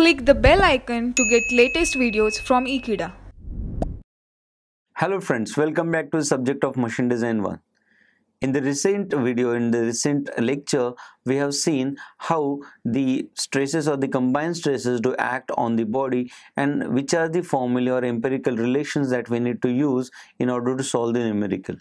Click the bell icon to get latest videos from Ekeeda. Hello friends, welcome back to the subject of machine design 1. In the recent video, in the recent lecture, we have seen how the stresses or the combined stresses do act on the body and which are the formula or empirical relations that we need to use in order to solve the numerical.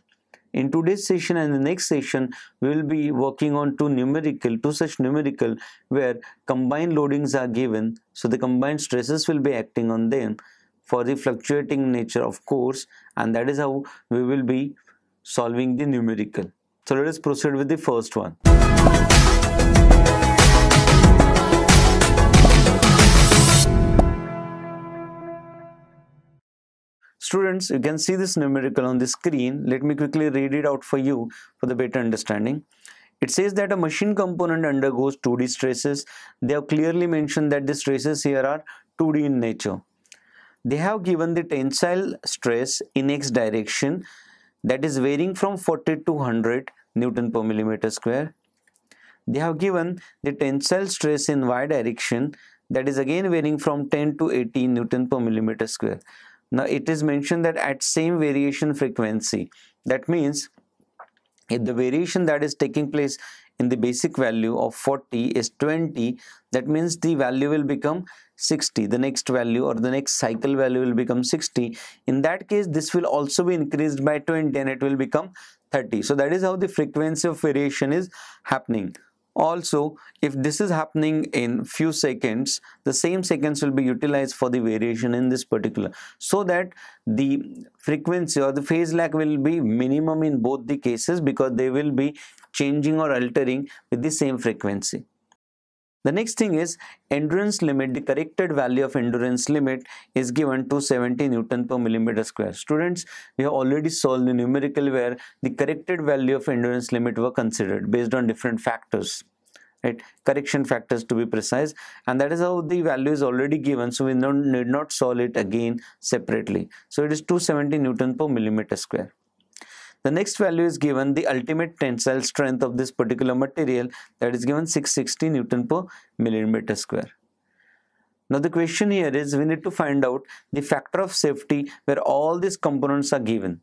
In today's session and the next session, we will be working on two numerical, two such numerical where combined loadings are given. So the combined stresses will be acting on them for the fluctuating nature of course and that is how we will be solving the numerical. So let us proceed with the first one. Students, you can see this numerical on the screen. Let me quickly read it out for you for the better understanding. It says that a machine component undergoes 2D stresses. They have clearly mentioned that the stresses here are 2D in nature. They have given the tensile stress in x direction that is varying from 40 to 100 Newton per millimeter square. They have given the tensile stress in y direction that is again varying from 10 to 18 Newton per millimeter square. Now it is mentioned that at same variation frequency, that means if the variation that is taking place in the basic value of 40 is 20, that means the value will become 60. The next value or the next cycle value will become 60. In that case, this will also be increased by 20 and it will become 30. So that is how the frequency of variation is happening also if this is happening in few seconds the same seconds will be utilized for the variation in this particular. So that the frequency or the phase lag will be minimum in both the cases because they will be changing or altering with the same frequency the next thing is endurance limit. The corrected value of endurance limit is given to 70 Newton per millimeter square. Students, we have already solved the numerical where the corrected value of endurance limit were considered based on different factors right correction factors to be precise and that is how the value is already given so we need not solve it again separately so it is 270 newton per millimeter square the next value is given the ultimate tensile strength of this particular material that is given 660 Newton per millimeter square. Now the question here is we need to find out the factor of safety where all these components are given.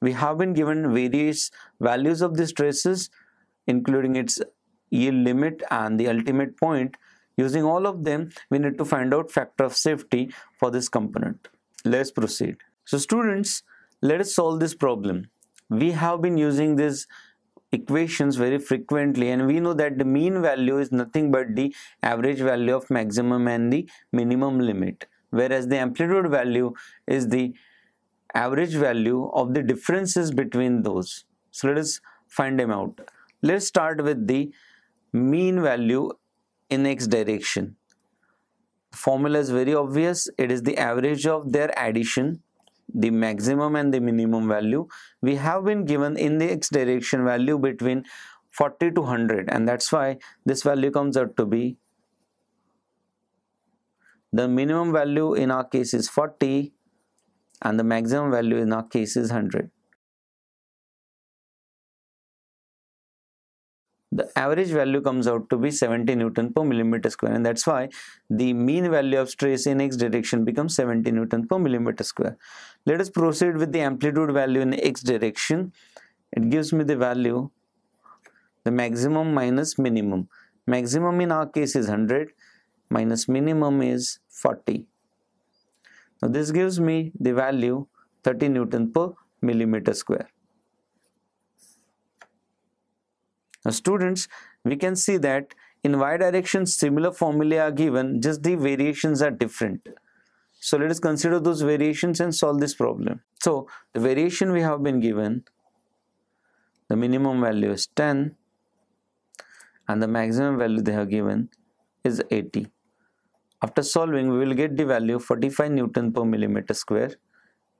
We have been given various values of the stresses including its yield limit and the ultimate point. Using all of them we need to find out factor of safety for this component. Let's proceed. So students let us solve this problem we have been using these equations very frequently and we know that the mean value is nothing but the average value of maximum and the minimum limit whereas the amplitude value is the average value of the differences between those. So let us find them out. Let's start with the mean value in x direction. Formula is very obvious. It is the average of their addition the maximum and the minimum value we have been given in the x direction value between 40 to 100 and that's why this value comes out to be the minimum value in our case is 40 and the maximum value in our case is 100 the average value comes out to be 70 Newton per millimeter square and that's why the mean value of stress in x direction becomes 70 Newton per millimeter square. Let us proceed with the amplitude value in x direction. It gives me the value the maximum minus minimum. Maximum in our case is 100 minus minimum is 40. Now this gives me the value 30 Newton per millimeter square. Now students, we can see that in y direction similar formulae are given, just the variations are different. So let us consider those variations and solve this problem. So the variation we have been given, the minimum value is 10 and the maximum value they have given is 80. After solving, we will get the value 45 Newton per millimeter square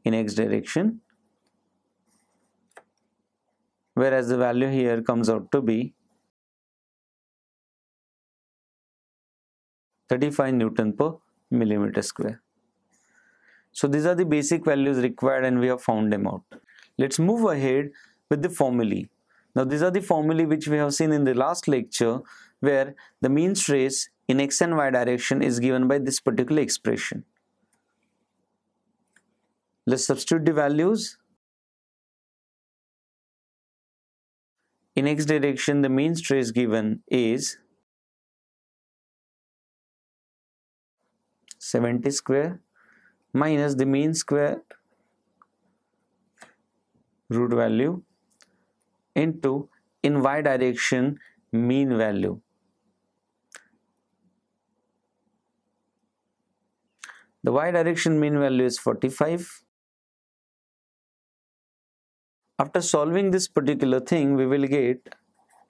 in x direction whereas the value here comes out to be 35 Newton per millimeter square. So these are the basic values required and we have found them out. Let's move ahead with the formulae. Now these are the formulae which we have seen in the last lecture where the mean stress in x and y direction is given by this particular expression. Let's substitute the values. In x direction the mean stress given is 70 square minus the mean square root value into in y direction mean value. The y direction mean value is 45 after solving this particular thing we will get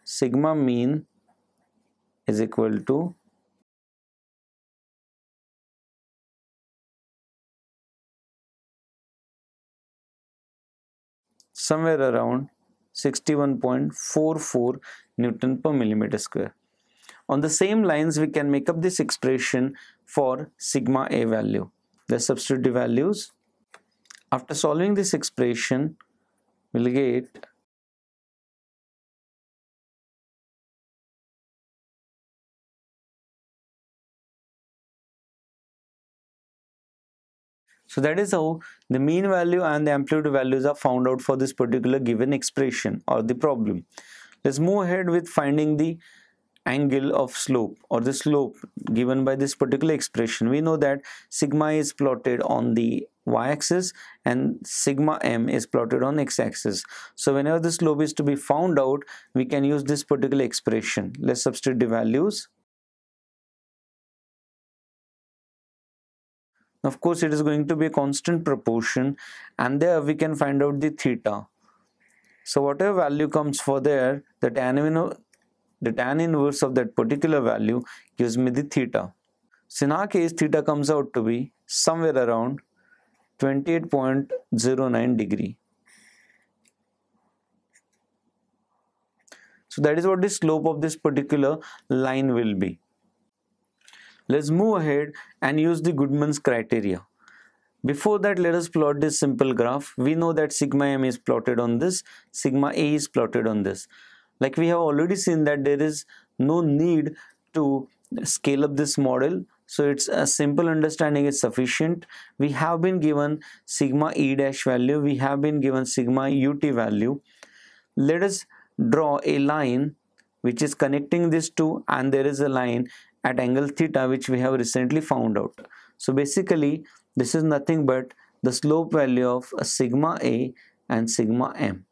sigma mean is equal to somewhere around 61.44 Newton per millimeter square. On the same lines, we can make up this expression for sigma A value. Let's substitute the values. After solving this expression, we'll get So that is how the mean value and the amplitude values are found out for this particular given expression or the problem. Let's move ahead with finding the angle of slope or the slope given by this particular expression. We know that sigma is plotted on the y-axis and sigma m is plotted on x-axis. So whenever the slope is to be found out, we can use this particular expression. Let's substitute the values. Of course it is going to be a constant proportion and there we can find out the theta. So whatever value comes for there the tan the tan inverse of that particular value gives me the theta. So in our case theta comes out to be somewhere around 28.09 degree. So that is what the slope of this particular line will be Let's move ahead and use the Goodman's criteria. Before that, let us plot this simple graph. We know that sigma m is plotted on this, sigma a is plotted on this. Like we have already seen that there is no need to scale up this model. So it's a simple understanding is sufficient. We have been given sigma e dash value. We have been given sigma ut value. Let us draw a line which is connecting these two and there is a line at angle theta which we have recently found out. So basically this is nothing but the slope value of sigma a and sigma m.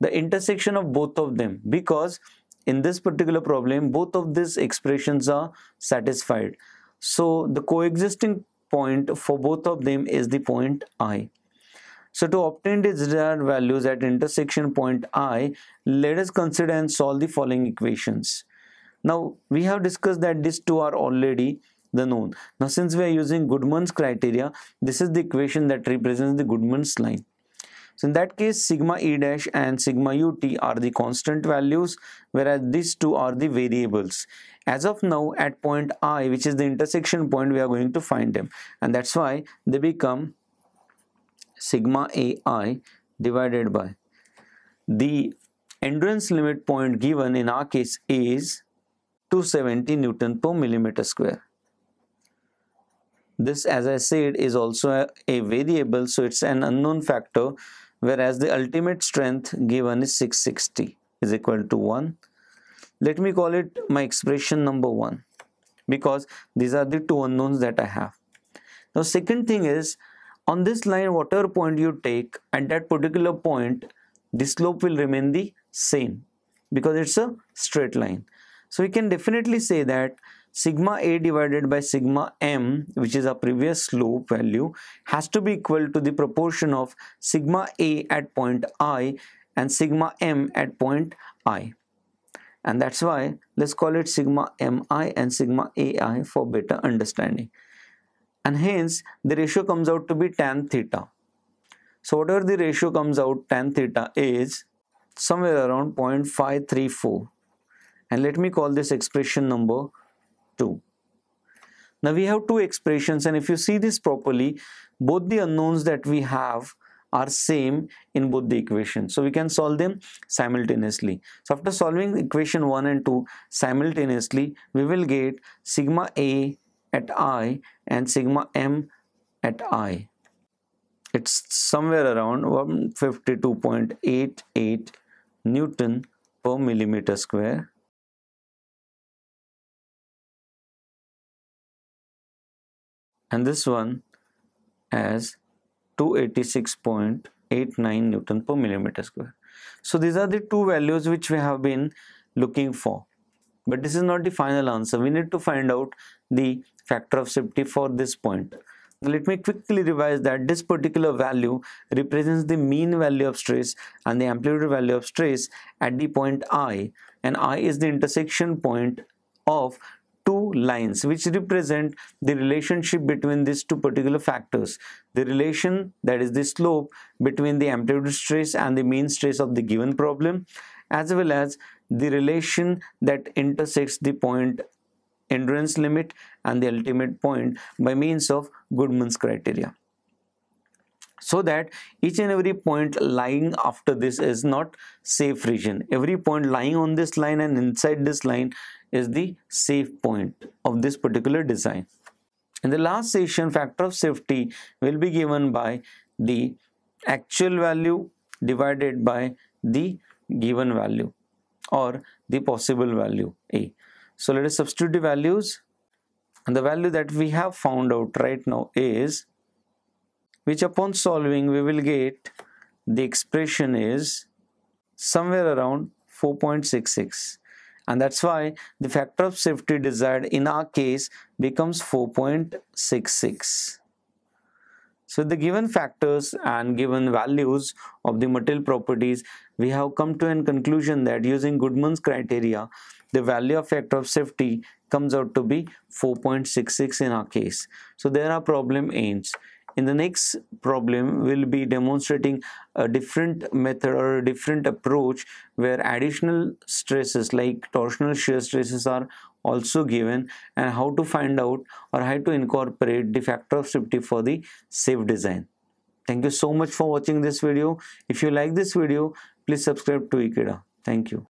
The intersection of both of them because in this particular problem both of these expressions are satisfied. So the coexisting point for both of them is the point i. So to obtain the desired values at intersection point i, let us consider and solve the following equations. Now we have discussed that these two are already the known. Now since we are using Goodman's criteria, this is the equation that represents the Goodman's line. So in that case, sigma e dash and sigma ut are the constant values, whereas these two are the variables. As of now, at point i, which is the intersection point, we are going to find them. And that's why they become sigma ai divided by the endurance limit point given in our case is 270 Newton per millimeter square. This as I said is also a, a variable so it's an unknown factor whereas the ultimate strength given is 660 is equal to 1. Let me call it my expression number 1 because these are the two unknowns that I have. Now second thing is on this line whatever point you take at that particular point the slope will remain the same because it's a straight line. So we can definitely say that sigma a divided by sigma m which is our previous slope value has to be equal to the proportion of sigma a at point i and sigma m at point i. And that's why let's call it sigma mi and sigma ai for better understanding. And hence the ratio comes out to be tan theta. So whatever the ratio comes out tan theta is somewhere around 0.534 and let me call this expression number 2 now we have two expressions and if you see this properly both the unknowns that we have are same in both the equations. So we can solve them simultaneously. So after solving equation 1 and 2 simultaneously, we will get sigma A at I and sigma M at I. It's somewhere around 152.88 Newton per millimeter square. And this one as 286.89 Newton per millimeter square. So these are the two values which we have been looking for. But this is not the final answer. We need to find out the factor of safety for this point. Let me quickly revise that this particular value represents the mean value of stress and the amplitude value of stress at the point I and I is the intersection point of two lines which represent the relationship between these two particular factors. The relation that is the slope between the amplitude stress and the mean stress of the given problem as well as the relation that intersects the point endurance limit and the ultimate point by means of Goodman's criteria so that each and every point lying after this is not safe region every point lying on this line and inside this line is the safe point of this particular design. In the last session, factor of safety will be given by the actual value divided by the given value or the possible value A. So let us substitute the values and the value that we have found out right now is which upon solving we will get the expression is somewhere around 4.66 and that's why the factor of safety desired in our case becomes 4.66. So the given factors and given values of the material properties, we have come to a conclusion that using Goodman's criteria, the value of factor of safety comes out to be 4.66 in our case. So there are problem ends in the next problem we'll be demonstrating a different method or a different approach where additional stresses like torsional shear stresses are also given and how to find out or how to incorporate the factor of safety for the safe design. Thank you so much for watching this video. If you like this video please subscribe to Ekeeda thank you